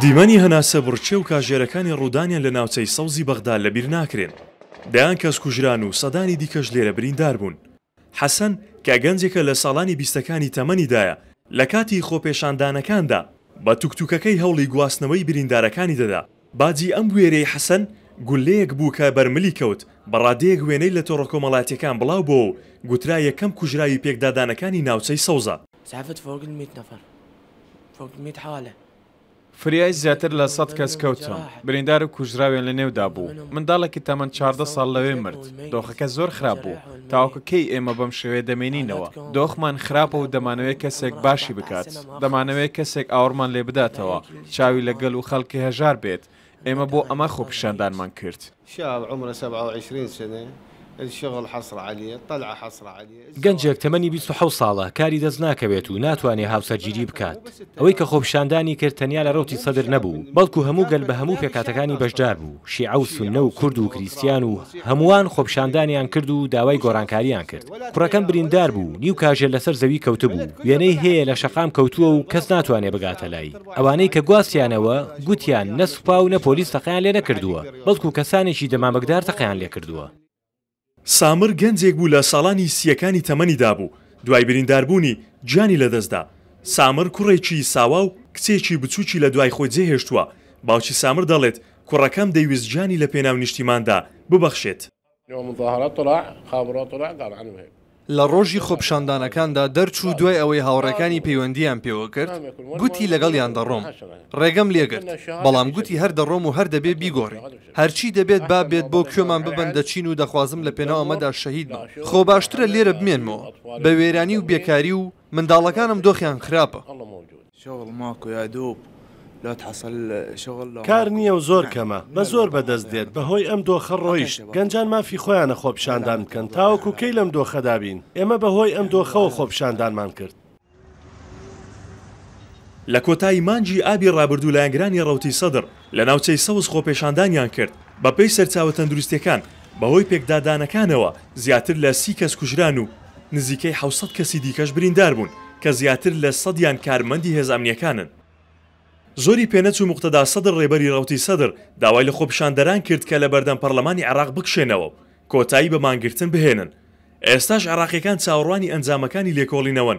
دیمەنی هەناسە بڕچێ و کاژێرەکانی ڕوودانیان لە ناوچەی سەوزی بەغدا لەبیر ناکرێن. دەیان کەس کوژران و سەدانی دیکەش لێرە بریندار بوون. حەسەن کە گەنجێکە لە ساڵانی بیستەکانی تەمەنیدایە، لە کاتی خۆپێشاندانەکاندا بە توکتوکەکەی هەوڵی گواستنەوەی بریندارەکانی دەدا. باجی ئەم بوێریەی حەسەن گولەیەک بوو کە بەر ملی کەوت، بە ڕادەیەک وێنەی لە تۆڕە کۆمەڵاتیەکان بڵاو بۆوە و گوترا یەکەم کوژراوی پێکدادانەکانی ناوچەی سەوزە. سافت فوق مێت نەفەر فوق مێت حالە. فریای زیاتر لە سەد کەس کەوتن، بریندار و کوژراویان لە نێودا بوو، منداڵێکی تەمەن چاردە ساڵ لەوێ مرد، دۆخەکە زۆر خراپ بوو، تاوەکو کەی ئێمە بەم شێوەیە دەمێنینەوە، دۆخمان خراپە و دەمانەوێ کەسێک باشی بکات، دەمانەوێ کەسێک ئاوڕمان لێ بداتەوە. چاوی لە گەل و خەلکی هەژار بێت، ئێمە بۆ ئەمە خۆپیشاندانمان کرد. گەنجێک تەمەنی بیست و حەوت ساڵە کاری دەست ناکەوێت و ناتوانێت هاوسەرگیری بکات. ئەوەی کە خۆپیشاندانی کرد تەنیا لە رەوتی سەدر نەبوو، بەڵکو هەموو گەل بە هەموو پێکهاتەکانی بەشدار بوو. شیعە و سوننە و کورد و کریستیان و هەمووان خۆپیشاندانیان کرد و داوای گۆڕانکارییان کرد. کوڕەکەم بریندار بوو، نیو کاژێر لەسەر زەوی کەوتبوو، وێنەی هەیە لە شەقام کەوتووە و کەس ناتوانێت بگاتە لای. ئەوانەی کە گواستیانەوە، گوتیان نە سوپا و نە پۆلیس تەقەیان لێ نەکردووە، بەڵکو کەسانێکی دەمامکدار تەقەیان لێ کردووە. سامر گەنجێک بوو لە ساڵانی سییەکانی تەمەنیدا بوو دوای برینداربوونی، گیانی لەدەستدا. سامر کوڕێکی ساوا و کچێکی بچووکی لە دوای خۆی جێهێشتووە. باوکی سامر دەڵێت، کوڕەکەم دەیویست گیانی لەپێناو نیشتیماندا ببەخشێت. لە ڕۆژی خۆپیشاندانەکاندا دەرچوو دوای ئەوەی هاوڕێکانی پەیوەندییان پێوە کرد، گوتی لەگەڵیان دەڕۆم. ڕێگەم لێگرت، بەڵام گوتی هەر دەڕۆم و هەر دەبێ بیگۆڕین. هەرچی دەبێت با بێت بۆ کوێمان ببەن دەچین و دەخوازم لە پێناو ئەمەدا شەهید بم. خۆ باشترە لێرە بمێنمەوە بە وێرانی و بێکاری و منداڵەکانم دۆخیان خراپە. کار نییە و زۆر کەمە، بە زۆر بەدەست دێت، بەهۆی ئەم دۆخە ڕۆیشت. گەنجان مافی خۆیانە خۆپیشاندان بکەن، تاوەکو کەی لەم دۆخەدا بین؟ ئێمە بەهۆی ئەم دۆخەوە خۆپیشاندانمان کرد. لە کۆتایی مانگی ئابی ڕابردوو لایەنگرانی ڕەوتی سەدر، لە ناوچەی سەوز خۆپێشاندانیان کرد، بەپێی سەرچاوە تەندروستییەکان بەهۆی پێکدادانەکانەوە زیاتر لە سی کەس کوژران و نزیکەی حەوت سەد کەسی دیکەش بریندار بوون کە زیاتر لە سەدیان کارمەندی هێزە ئەمنییەکانن. زۆری پێنەچوو موقتەدا سەدر ڕێبەری ڕەوتی سەدر داوای لە خۆپیشاندەران کرد کە لەبەردەم پەرلەمانی عێراق بکشێنەوە و کۆتایی بە مانگرتن بهێنن ئێستاش عێراقییەکان چاوەڕوانی ئەنجامەکانی لێکۆڵینەوەن